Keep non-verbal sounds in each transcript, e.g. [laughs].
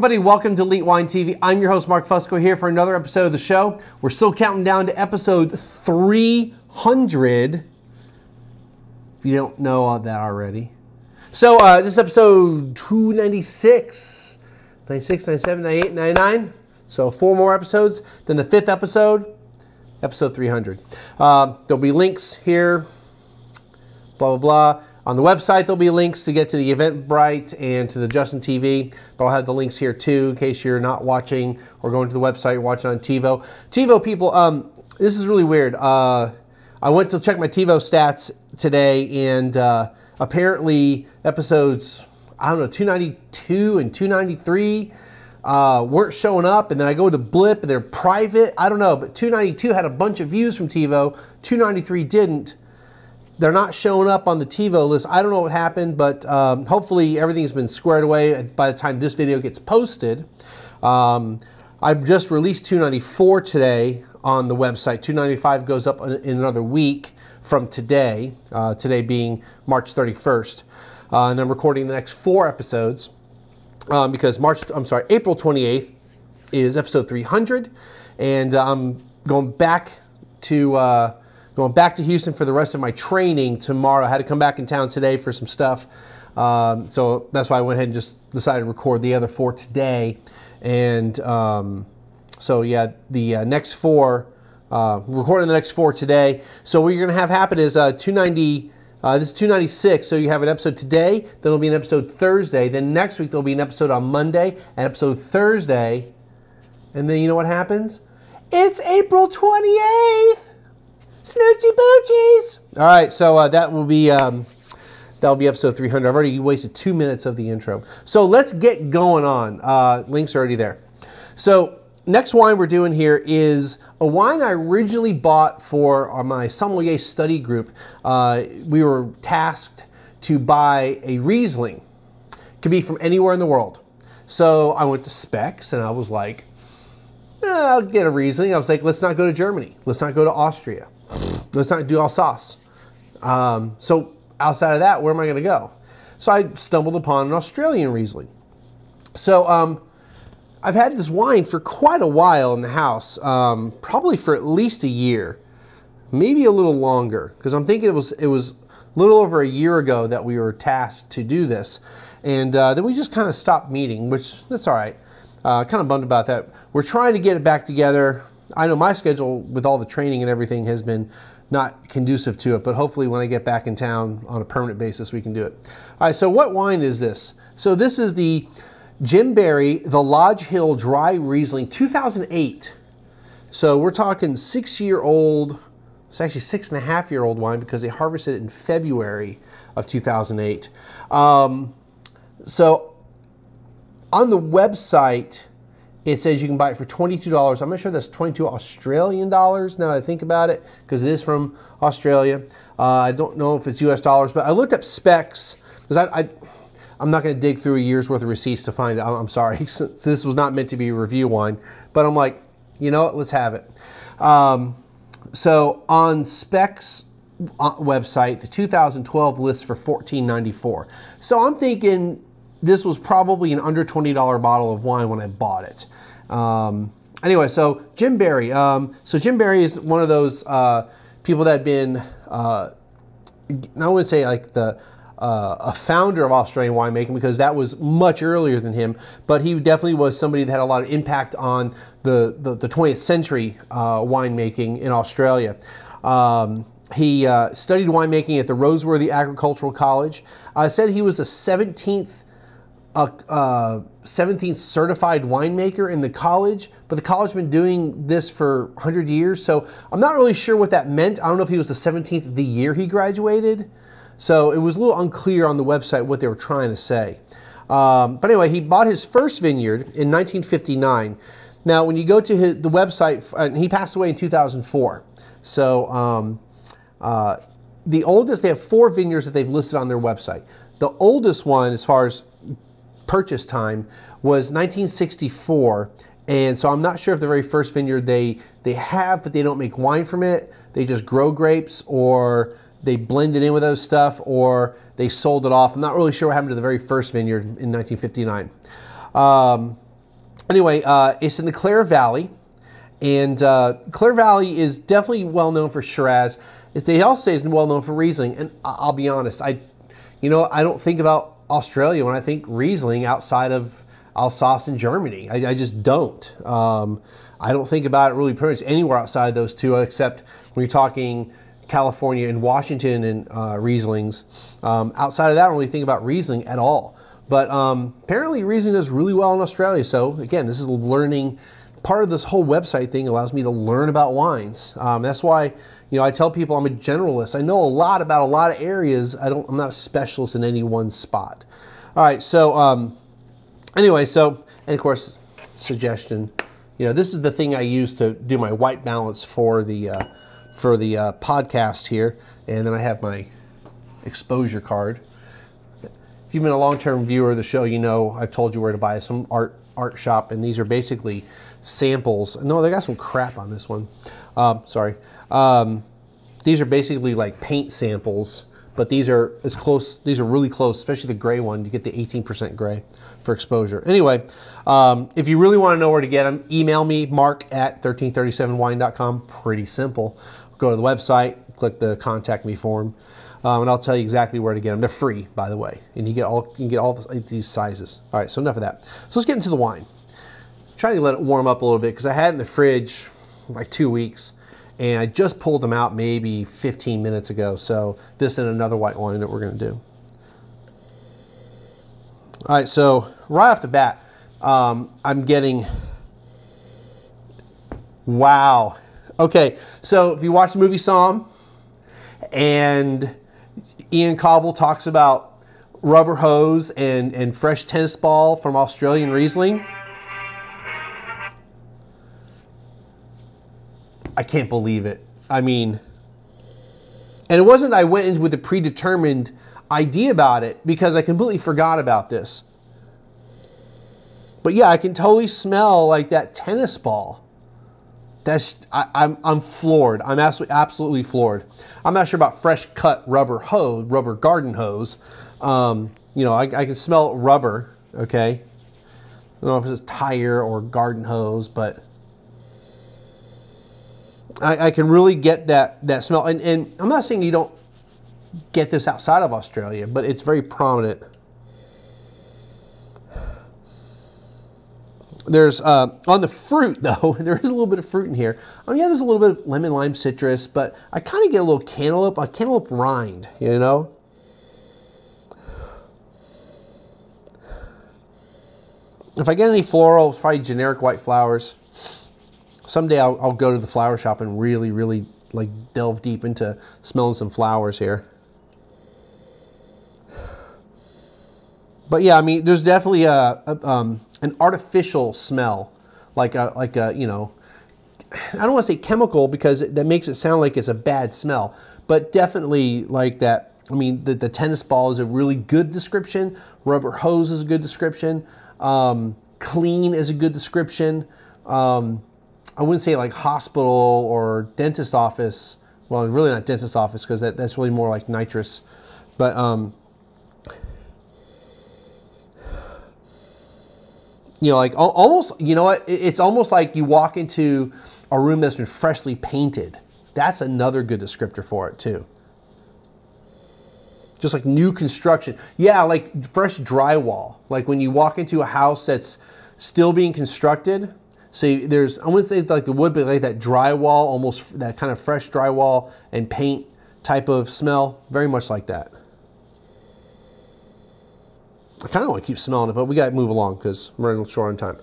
Everybody. Welcome to Elite Wine TV. I'm your host, Mark Fusco, here for another episode of the show. We're still counting down to episode 300. If you don't know that already. So, uh, this is episode 296, 96, 97, 98, 99. So, four more episodes. Then the fifth episode, episode 300. Uh, there'll be links here, blah, blah, blah. On the website, there'll be links to get to the Eventbrite and to the Justin TV, but I'll have the links here too in case you're not watching or going to the website, watching on TiVo. TiVo people, um, this is really weird. Uh, I went to check my TiVo stats today, and uh, apparently episodes, I don't know, 292 and 293 uh, weren't showing up, and then I go to Blip and they're private. I don't know, but 292 had a bunch of views from TiVo, 293 didn't they're not showing up on the TiVo list. I don't know what happened, but um, hopefully everything's been squared away by the time this video gets posted. Um, I've just released 294 today on the website. 295 goes up in another week from today, uh, today being March 31st. Uh, and I'm recording the next four episodes um, because March, I'm sorry, April 28th is episode 300. And I'm going back to. Uh, going back to Houston for the rest of my training tomorrow. I had to come back in town today for some stuff. Um, so that's why I went ahead and just decided to record the other four today. And um, so, yeah, the uh, next four, uh, recording the next four today. So, what you're going to have happen is uh, 290. Uh, this is 296, so you have an episode today, then there'll be an episode Thursday, then next week there'll be an episode on Monday, an episode Thursday, and then you know what happens? It's April 28th! Snoochie Boochies. All right, so uh, that will be um, that'll be episode 300. I've already wasted two minutes of the intro. So let's get going on. Uh, links are already there. So next wine we're doing here is a wine I originally bought for uh, my sommelier study group. Uh, we were tasked to buy a Riesling. It could be from anywhere in the world. So I went to Spec's and I was like, eh, I'll get a Riesling. I was like, let's not go to Germany. Let's not go to Austria. Let's not do Alsace. Um, so outside of that, where am I going to go? So I stumbled upon an Australian Riesling. So um, I've had this wine for quite a while in the house, um, probably for at least a year, maybe a little longer, because I'm thinking it was it was a little over a year ago that we were tasked to do this, and uh, then we just kind of stopped meeting, which that's all right. Uh, kind of bummed about that. We're trying to get it back together. I know my schedule with all the training and everything has been not conducive to it, but hopefully when I get back in town on a permanent basis, we can do it. All right, so what wine is this? So this is the Jim Barry, the Lodge Hill Dry Riesling 2008. So we're talking six year old, it's actually six and a half year old wine because they harvested it in February of 2008. Um, so on the website, it says you can buy it for $22. I'm not sure that's 22 Australian dollars now that I think about it, because it is from Australia. Uh, I don't know if it's US dollars, but I looked up Spec's because I, I, am not going to dig through a year's worth of receipts to find it. I'm, I'm sorry. [laughs] this was not meant to be a review wine, but I'm like, you know what? Let's have it. Um, so on Spec's uh, website, the 2012 lists for 14.94. So I'm thinking this was probably an under $20 bottle of wine when I bought it. Um, anyway, so Jim Barry. Um, so Jim Barry is one of those uh, people that had been, uh, I wouldn't say like the uh, a founder of Australian winemaking because that was much earlier than him, but he definitely was somebody that had a lot of impact on the, the, the 20th century uh, winemaking in Australia. Um, he uh, studied winemaking at the Roseworthy Agricultural College. I said he was the 17th a, a 17th certified winemaker in the college, but the college been doing this for 100 years. So I'm not really sure what that meant. I don't know if he was the 17th the year he graduated. So it was a little unclear on the website what they were trying to say. Um, but anyway, he bought his first vineyard in 1959. Now, when you go to his, the website, and he passed away in 2004. So um, uh, the oldest, they have four vineyards that they've listed on their website. The oldest one, as far as purchase time was 1964 and so I'm not sure if the very first vineyard they they have but they don't make wine from it. They just grow grapes or they blend it in with other stuff or they sold it off. I'm not really sure what happened to the very first vineyard in 1959 um, anyway uh, it's in the Clare Valley and uh, Clare Valley is definitely well known for Shiraz. They also say it's well known for Riesling and I'll be honest I you know I don't think about Australia when I think Riesling outside of Alsace and Germany. I, I just don't. Um, I don't think about it really pretty much anywhere outside those two, except when you're talking California and Washington and uh, Rieslings. Um, outside of that, I don't really think about Riesling at all. But um, apparently, Riesling does really well in Australia. So again, this is a learning. Part of this whole website thing allows me to learn about wines. Um, that's why you know, I tell people I'm a generalist. I know a lot about a lot of areas. I don't. I'm not a specialist in any one spot. All right. So um, anyway, so and of course, suggestion. You know, this is the thing I use to do my white balance for the uh, for the uh, podcast here, and then I have my exposure card. If you've been a long-term viewer of the show, you know I've told you where to buy some art art shop, and these are basically samples. No, they got some crap on this one. Uh, sorry. Um, these are basically like paint samples, but these are as close. These are really close, especially the gray one. You get the 18% gray for exposure. Anyway, um, if you really want to know where to get them, email me, mark at 1337wine.com. Pretty simple. Go to the website, click the contact me form, um, and I'll tell you exactly where to get them. They're free, by the way, and you get all you can get all these sizes. All right, so enough of that. So let's get into the wine. Try to let it warm up a little bit because I had it in the fridge like two weeks and I just pulled them out maybe 15 minutes ago. So this and another white wine that we're to do. All right, so right off the bat, um, I'm getting, wow. Okay, so if you watch the movie Somm, and Ian Cauble talks about rubber hose and, and fresh tennis ball from Australian Riesling, I can't believe it. I mean, and it wasn't I went in with a predetermined idea about it because I completely forgot about this. But yeah, I can totally smell like that tennis ball. That's I, am I'm, I'm floored. I'm absolutely absolutely floored. I'm not sure about fresh cut rubber hose, rubber garden hose. Um, you know, I, I can smell rubber. Okay, I don't know if it's tire or garden hose, but I, I, can really get that that smell. And, and I'm not saying you don't get this outside of Australia, but it's very prominent. There's uh, on the fruit [laughs] though, there is a little bit of fruit in here. Oh yeah, there's a little bit of lemon lime citrus, but I kind of get a little cantaloupe, a cantaloupe rind, you know. If I get any floral, it's probably generic white flowers someday I'll, I'll go to the flower shop and really, really like delve deep into smelling some flowers here. But yeah, I mean, there's definitely a, a um, an artificial smell, like a like a you know, I don't want to say chemical because that makes it sound like it's a bad smell, but definitely like that. I mean, the, the tennis ball is a really good description. Rubber hose is a good description. Um, clean is a good description. Um, I wouldn't say like hospital or dentist office. Well, really not dentist office because that, that's really more like nitrous. But um, you know, like almost, you know what? It's almost like you walk into a room that's been freshly painted. That's another good descriptor for it too. Just like new construction. Yeah, like fresh drywall. Like when you walk into a house that's still being constructed, so there's, I wouldn't say like the wood, but like that drywall, almost that kind of fresh drywall and paint type of smell, very much like that. I kind of want to keep smelling it, but we got to move along because I'm running short on time.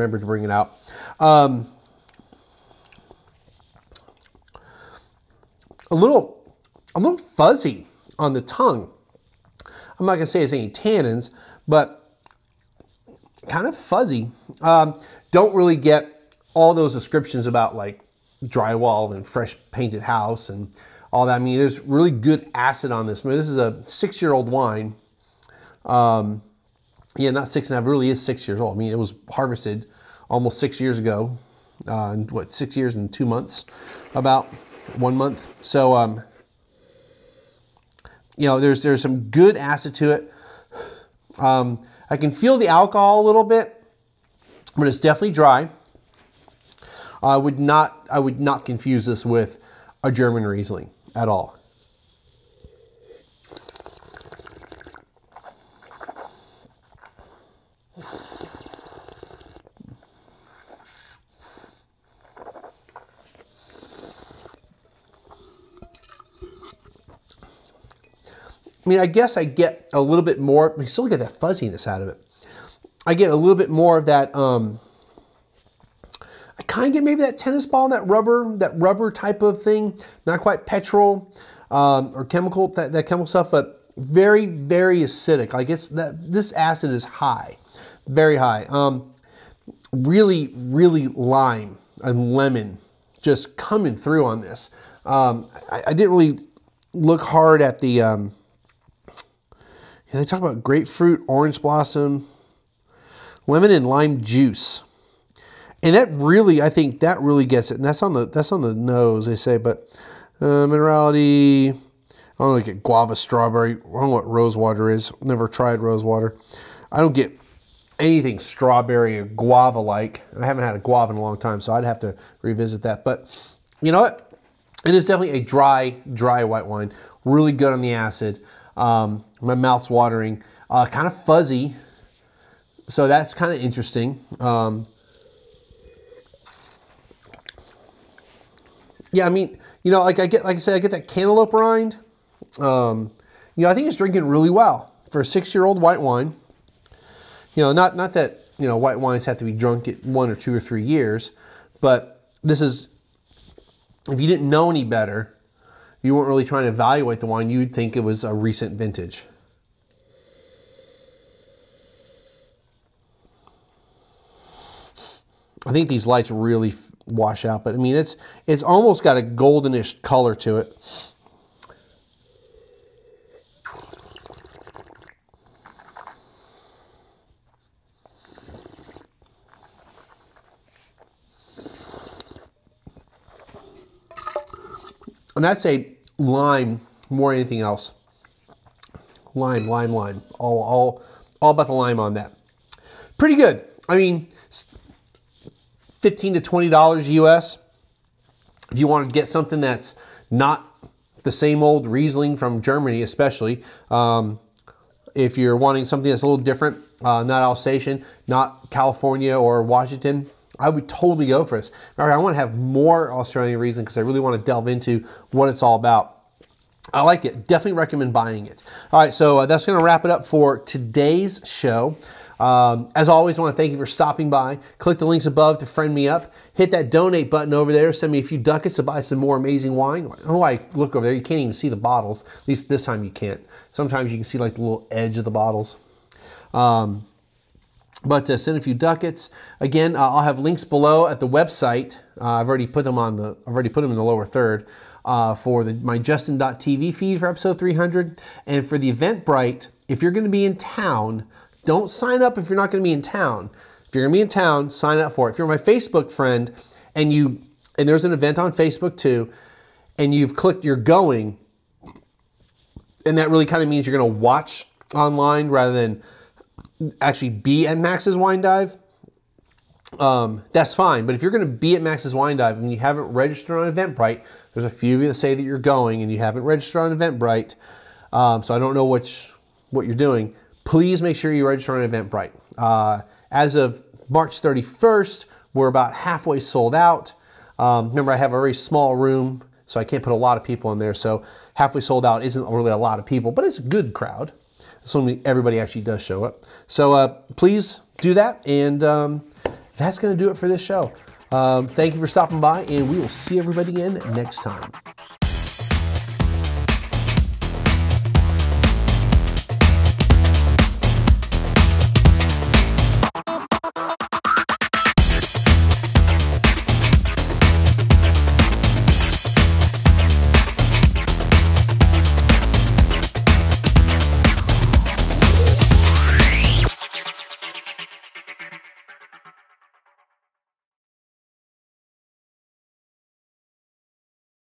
I remembered to bring it out. Um, a little, a little fuzzy on the tongue. I'm not gonna say it's any tannins, but kind of fuzzy. Um, don't really get all those descriptions about like drywall and fresh painted house and all that. I mean, there's really good acid on this. I mean, this is a six-year-old wine. Um, yeah, not six and a half. Really is six years old. I mean, it was harvested almost six years ago. Uh, what six years and two months, about one month. So, um, you know, there's there's some good acid to it. Um, I can feel the alcohol a little bit, but it's definitely dry. I would not I would not confuse this with a German Riesling at all. I mean, I guess I get a little bit more, we still get that fuzziness out of it. I get a little bit more of that, um, I kind of get maybe that tennis ball, that rubber, that rubber type of thing. Not quite petrol um, or chemical, that, that chemical stuff, but very, very acidic. Like it's that this acid is high, very high. Um, really, really lime and lemon just coming through on this. Um, I, I, didn't really look hard at the, um, they talk about grapefruit, orange blossom, lemon and lime juice. And that really, I think that really gets it. And that's on the that's on the nose, they say. But uh, minerality, I don't get guava, strawberry. I don't know what rose water is. Never tried rose water. I don't get anything strawberry or guava like. I haven't had a guava in a long time, so I'd have to revisit that. But you know what? It is definitely a dry, dry white wine. Really good on the acid. Um, my mouth's watering. Uh, kind of fuzzy. So that's kind of interesting. Um, yeah, I mean, you know, like I get, like I said, I get that cantaloupe rind. Um, you know, I think it's drinking really well for a six-year-old white wine. You know, not not that you know white wines have to be drunk at one or two or three years, but this is if you didn't know any better, you weren't really trying to evaluate the wine, you'd think it was a recent vintage. I think these lights really wash out, but I mean, it's, it's almost got a goldenish color to it. And that's say lime more than anything else. Lime, lime, lime. All, all, all about the lime on that. Pretty good. I mean, 15 to $20 US. If you want to get something that's not the same old Riesling from Germany, especially. Um, if you're wanting something that's a little different, uh, not Alsatian, not California or Washington, I would totally go for this. I want to have more Australian reason because I really want to delve into what it's all about. I like it. Definitely recommend buying it. All right, so uh, that's going to wrap it up for today's show. Um, as always, I want to thank you for stopping by. Click the links above to friend me up. Hit that donate button over there. Send me a few ducats to buy some more amazing wine. Oh, I look over there. You can't even see the bottles. At least this time you can't. Sometimes you can see like the little edge of the bottles. Um, but uh, send a few ducats. Again, uh, I'll have links below at the website. Uh, I've already put them on the. I've already put them in the lower third uh, for the my Justin.tv feed for episode 300, and for the Eventbrite. If you're going to be in town, don't sign up if you're not going to be in town. If you're going to be in town, sign up for it. If you're my Facebook friend and you and there's an event on Facebook too, and you've clicked you're going, and that really kind of means you're going to watch online rather than actually be at Max's Wine Dive, um, that's fine. But if you're going to be at Max's Wine Dive and you haven't registered on Eventbrite, there's a few of you that say that you're going and you haven't registered on Eventbrite, um, so I don't know which what you're doing. please make sure you register on Eventbrite. Uh, as of March 31st, we're about halfway sold out. Um, remember, I have a very small room, so I can't put a lot of people in there. So halfway sold out isn't really a lot of people, but it's a good crowd. So everybody actually does show up. So uh, please do that, and um, that's going to do it for this show. Um, thank you for stopping by, and we will see everybody again next time.